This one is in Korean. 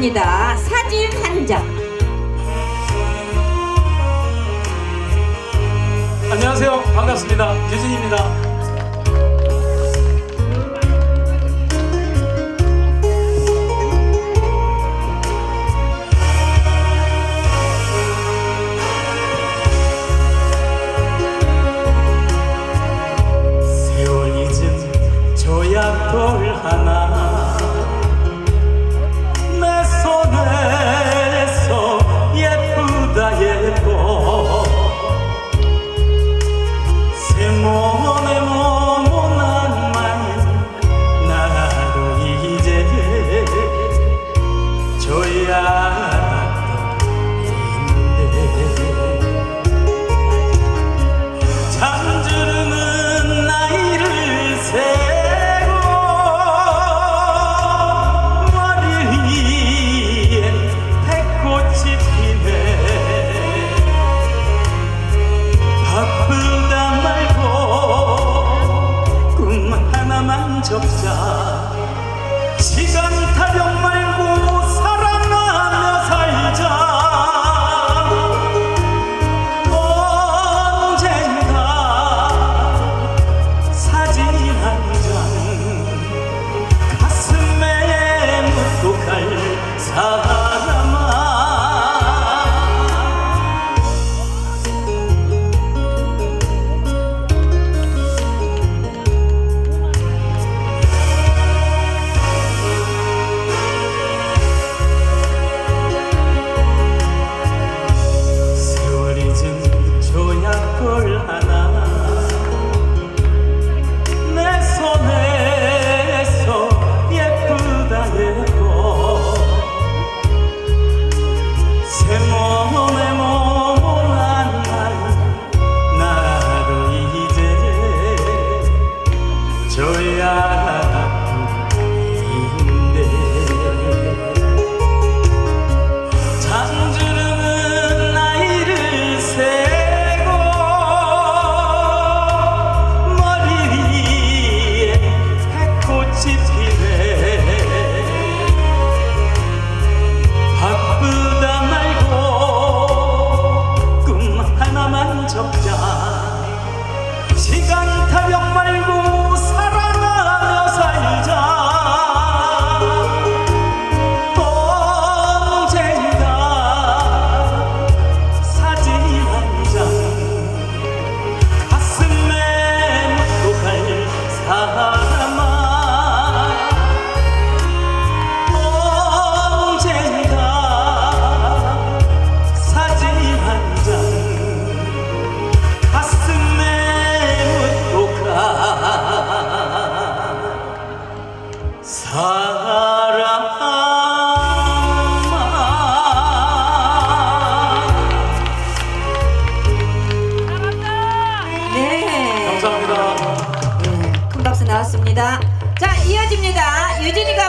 갑니다. 사진 한 장. 안녕하세요. 반갑습니다. 유진입니다. 돌 하나 yeah. So yeah. 나왔습니다. 자 이어집니다. 유진이가